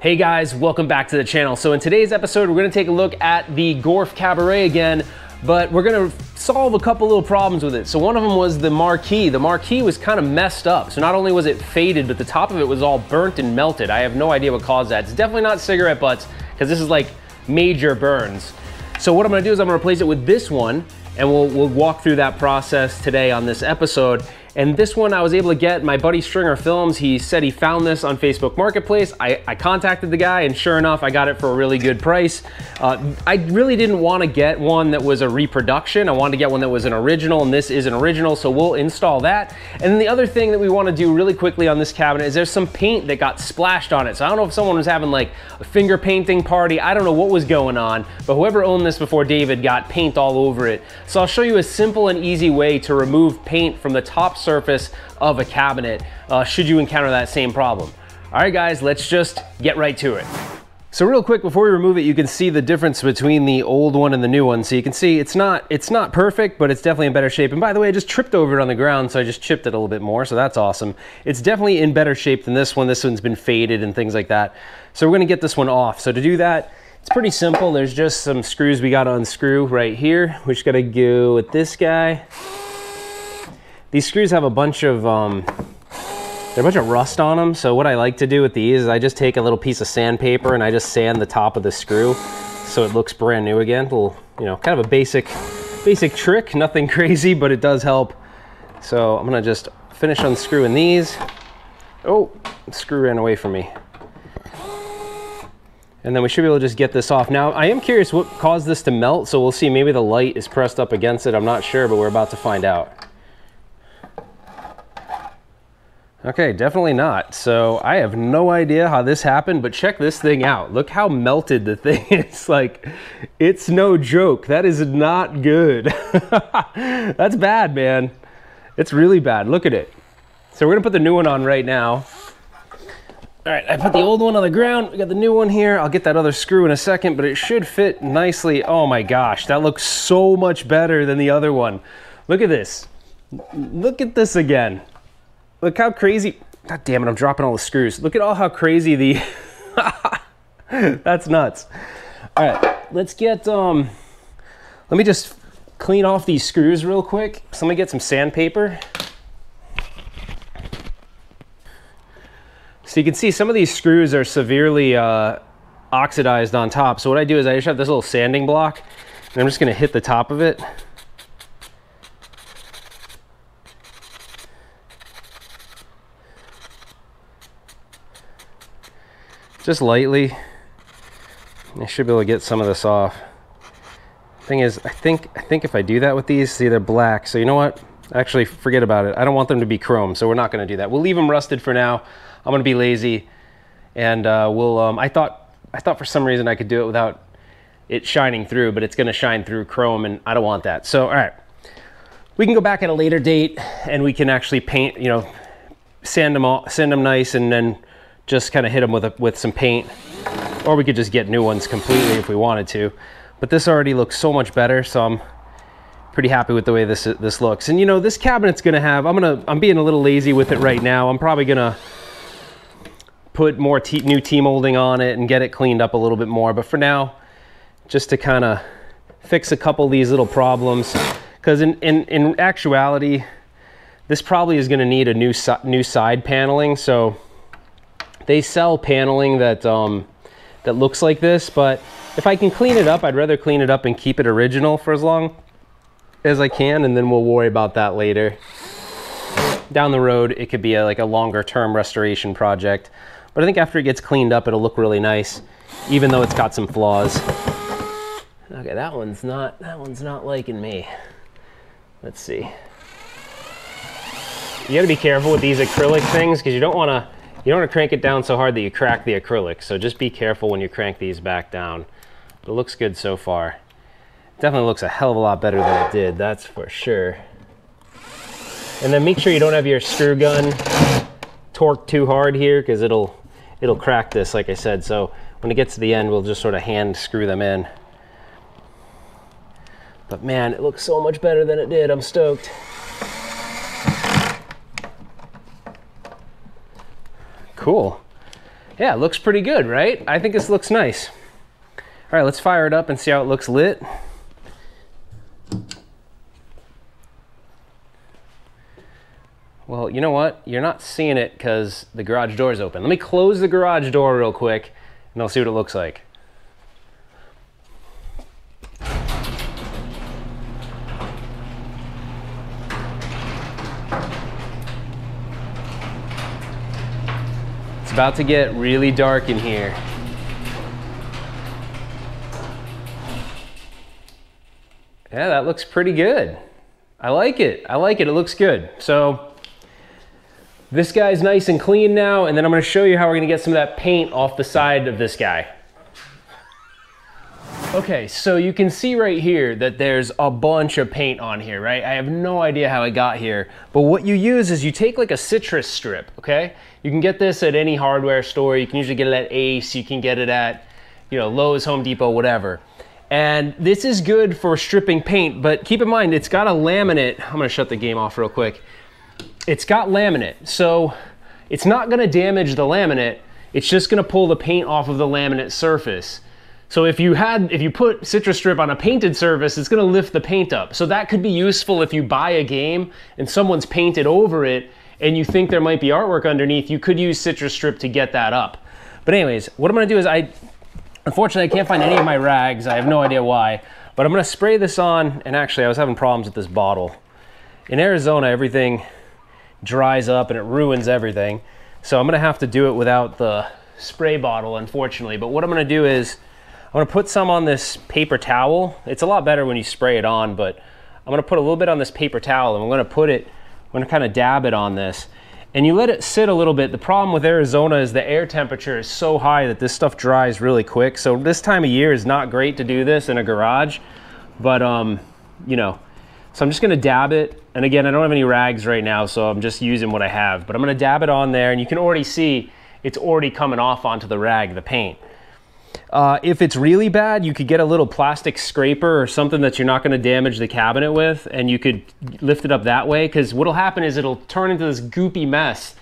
Hey guys, welcome back to the channel. So in today's episode, we're gonna take a look at the Gorf Cabaret again, but we're gonna solve a couple little problems with it. So one of them was the marquee. The marquee was kind of messed up. So not only was it faded, but the top of it was all burnt and melted. I have no idea what caused that. It's definitely not cigarette butts, because this is like major burns. So what I'm gonna do is I'm gonna replace it with this one, and we'll, we'll walk through that process today on this episode. And this one I was able to get, my buddy Stringer Films, he said he found this on Facebook Marketplace. I, I contacted the guy and sure enough, I got it for a really good price. Uh, I really didn't want to get one that was a reproduction. I wanted to get one that was an original and this is an original, so we'll install that. And then the other thing that we want to do really quickly on this cabinet is there's some paint that got splashed on it. So I don't know if someone was having like a finger painting party. I don't know what was going on, but whoever owned this before David got paint all over it. So I'll show you a simple and easy way to remove paint from the top surface of a cabinet uh, should you encounter that same problem. All right guys, let's just get right to it. So real quick, before we remove it, you can see the difference between the old one and the new one. So you can see it's not, it's not perfect, but it's definitely in better shape. And by the way, I just tripped over it on the ground, so I just chipped it a little bit more, so that's awesome. It's definitely in better shape than this one. This one's been faded and things like that. So we're gonna get this one off. So to do that, it's pretty simple. There's just some screws we gotta unscrew right here. We just gotta go with this guy these screws have a bunch of, um, they're a bunch of rust on them. So what I like to do with these is I just take a little piece of sandpaper and I just sand the top of the screw so it looks brand new again. Little, you know, kind of a basic, basic trick, nothing crazy, but it does help. So I'm gonna just finish unscrewing these. Oh, the screw ran away from me. And then we should be able to just get this off. Now, I am curious what caused this to melt, so we'll see. Maybe the light is pressed up against it. I'm not sure, but we're about to find out. Okay, definitely not. So I have no idea how this happened, but check this thing out. Look how melted the thing is. Like, it's no joke. That is not good. That's bad, man. It's really bad. Look at it. So we're gonna put the new one on right now. All right, I put the old one on the ground. We got the new one here. I'll get that other screw in a second, but it should fit nicely. Oh my gosh, that looks so much better than the other one. Look at this. Look at this again. Look how crazy, god damn it, I'm dropping all the screws. Look at all how crazy the, that's nuts. All right, let's get, um, let me just clean off these screws real quick. So let me get some sandpaper. So you can see some of these screws are severely uh, oxidized on top. So what I do is I just have this little sanding block and I'm just gonna hit the top of it just lightly. I should be able to get some of this off. Thing is, I think I think if I do that with these, see they're black. So you know what? Actually, forget about it. I don't want them to be chrome, so we're not going to do that. We'll leave them rusted for now. I'm going to be lazy, and uh, we'll. Um, I thought I thought for some reason I could do it without it shining through, but it's going to shine through chrome, and I don't want that. So all right, we can go back at a later date, and we can actually paint. You know, sand them all, sand them nice, and then just kind of hit them with, a, with some paint or we could just get new ones completely if we wanted to. But this already looks so much better, so I'm pretty happy with the way this this looks. And you know, this cabinet's gonna have, I'm gonna, I'm being a little lazy with it right now. I'm probably gonna put more new T-molding on it and get it cleaned up a little bit more. But for now, just to kind of fix a couple of these little problems, because in, in, in actuality, this probably is gonna need a new, new side paneling. So they sell paneling that, um, that looks like this, but if I can clean it up, I'd rather clean it up and keep it original for as long as I can, and then we'll worry about that later. Down the road, it could be a, like a longer term restoration project. But I think after it gets cleaned up, it'll look really nice, even though it's got some flaws. Okay, that one's not, that one's not liking me. Let's see. You gotta be careful with these acrylic things because you don't wanna, you don't want to crank it down so hard that you crack the acrylic, so just be careful when you crank these back down. But it looks good so far. Definitely looks a hell of a lot better than it did, that's for sure. And then make sure you don't have your screw gun torqued too hard here because it'll it'll crack this like I said. So when it gets to the end, we'll just sort of hand screw them in. But man, it looks so much better than it did. I'm stoked. Cool. yeah, looks pretty good, right? I think this looks nice. All right, let's fire it up and see how it looks lit. Well, you know what? You're not seeing it because the garage door is open. Let me close the garage door real quick and I'll see what it looks like. About to get really dark in here. Yeah, that looks pretty good. I like it. I like it. It looks good. So this guy's nice and clean now, and then I'm gonna show you how we're gonna get some of that paint off the side of this guy. Okay, so you can see right here that there's a bunch of paint on here, right? I have no idea how it got here, but what you use is you take like a citrus strip, okay? You can get this at any hardware store. You can usually get it at Ace. You can get it at, you know, Lowe's, Home Depot, whatever. And this is good for stripping paint, but keep in mind, it's got a laminate. I'm gonna shut the game off real quick. It's got laminate, so it's not gonna damage the laminate. It's just gonna pull the paint off of the laminate surface. So if you had, if you put citrus strip on a painted surface, it's gonna lift the paint up. So that could be useful if you buy a game and someone's painted over it and you think there might be artwork underneath, you could use citrus strip to get that up. But anyways, what I'm gonna do is I, unfortunately I can't find any of my rags. I have no idea why, but I'm gonna spray this on. And actually I was having problems with this bottle. In Arizona, everything dries up and it ruins everything. So I'm gonna have to do it without the spray bottle, unfortunately. But what I'm gonna do is, I'm gonna put some on this paper towel. It's a lot better when you spray it on, but I'm gonna put a little bit on this paper towel and I'm gonna put it, I'm gonna kind of dab it on this. And you let it sit a little bit. The problem with Arizona is the air temperature is so high that this stuff dries really quick. So this time of year is not great to do this in a garage, but um, you know, so I'm just gonna dab it. And again, I don't have any rags right now, so I'm just using what I have, but I'm gonna dab it on there and you can already see it's already coming off onto the rag, the paint. Uh, if it's really bad, you could get a little plastic scraper or something that you're not going to damage the cabinet with, and you could lift it up that way. Because what'll happen is it'll turn into this goopy mess,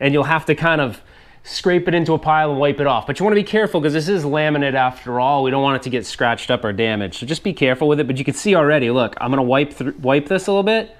and you'll have to kind of scrape it into a pile and wipe it off. But you want to be careful because this is laminate after all. We don't want it to get scratched up or damaged. So just be careful with it. But you can see already, look, I'm going to wipe, wipe this a little bit.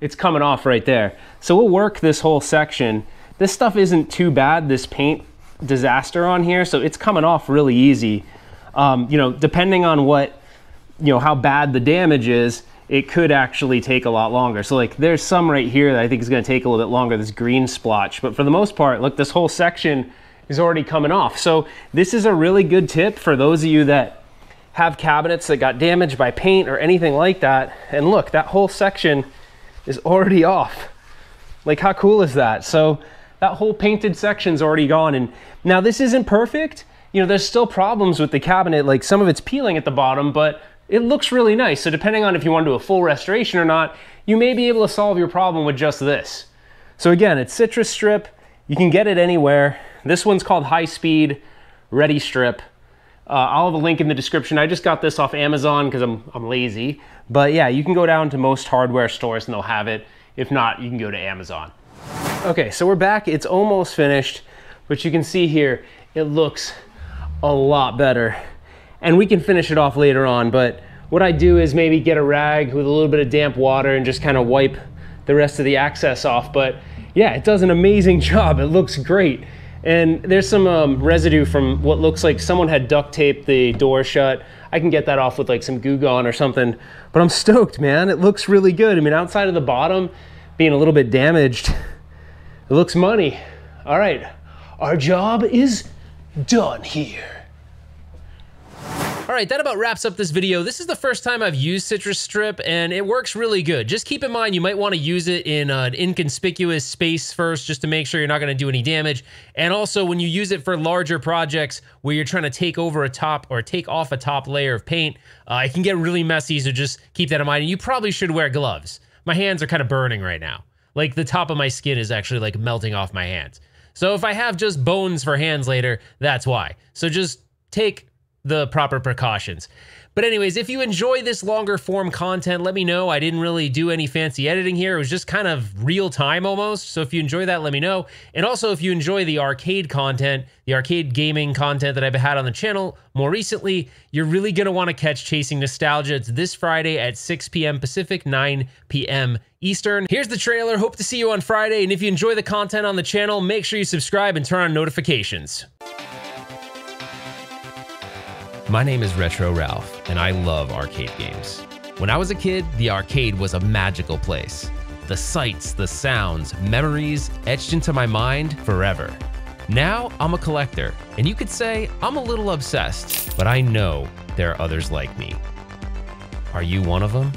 It's coming off right there. So we'll work this whole section. This stuff isn't too bad, this paint disaster on here, so it's coming off really easy. Um, you know, depending on what, you know, how bad the damage is, it could actually take a lot longer. So like there's some right here that I think is gonna take a little bit longer, this green splotch. But for the most part, look, this whole section is already coming off. So this is a really good tip for those of you that have cabinets that got damaged by paint or anything like that. And look, that whole section is already off. Like how cool is that? So that whole painted section's already gone. And now this isn't perfect. You know, there's still problems with the cabinet, like some of it's peeling at the bottom, but it looks really nice. So depending on if you want to do a full restoration or not, you may be able to solve your problem with just this. So again, it's citrus strip. You can get it anywhere. This one's called high speed ready strip. Uh, I'll have a link in the description. I just got this off Amazon because I'm, I'm lazy. But yeah, you can go down to most hardware stores and they'll have it. If not, you can go to Amazon. Okay, so we're back. It's almost finished, but you can see here, it looks a lot better. And we can finish it off later on, but what I do is maybe get a rag with a little bit of damp water and just kind of wipe the rest of the access off. But yeah, it does an amazing job. It looks great. And there's some um, residue from what looks like someone had duct taped the door shut. I can get that off with like some Goo Gone or something. But I'm stoked, man. It looks really good. I mean, outside of the bottom being a little bit damaged, it looks money. All right, our job is done here. All right, that about wraps up this video. This is the first time I've used Citrus Strip and it works really good. Just keep in mind you might want to use it in an inconspicuous space first just to make sure you're not going to do any damage. And also when you use it for larger projects where you're trying to take over a top or take off a top layer of paint, uh, it can get really messy, so just keep that in mind. And you probably should wear gloves. My hands are kind of burning right now. Like the top of my skin is actually like melting off my hands. So if I have just bones for hands later, that's why. So just take the proper precautions. But anyways, if you enjoy this longer form content, let me know. I didn't really do any fancy editing here. It was just kind of real time almost. So if you enjoy that, let me know. And also if you enjoy the arcade content, the arcade gaming content that I've had on the channel more recently, you're really going to want to catch Chasing Nostalgia. It's this Friday at 6 p.m. Pacific, 9 p.m. Eastern. Here's the trailer. Hope to see you on Friday. And if you enjoy the content on the channel, make sure you subscribe and turn on notifications. My name is Retro Ralph, and I love arcade games. When I was a kid, the arcade was a magical place. The sights, the sounds, memories etched into my mind forever. Now I'm a collector, and you could say I'm a little obsessed, but I know there are others like me. Are you one of them?